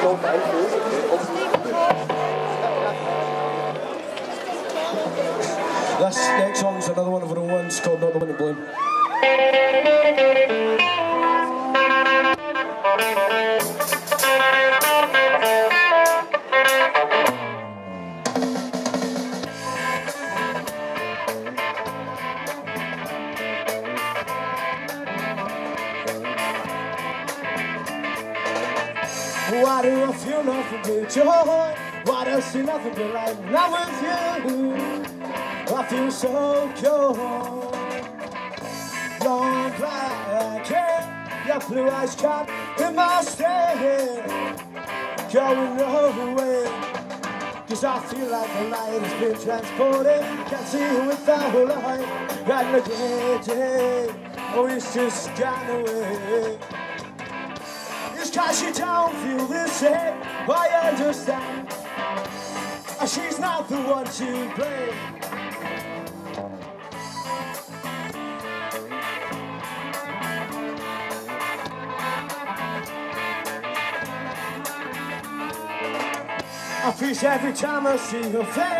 This next song is another one of our own ones called Not the One to Blame. Why do I feel nothing but joy? Why do I see nothing but light now with you? I feel so pure. Long black hair, your blue eyes caught in my stare. Going nowhere. Cause I feel like the light has been transported. Can't see it without light. And the day, day, oh, it's just gone away. Cause you don't feel the same. I understand. She's not the one to blame. I freeze every time I see her face.